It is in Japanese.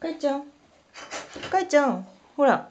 かいちゃん。かいちゃん。ほら。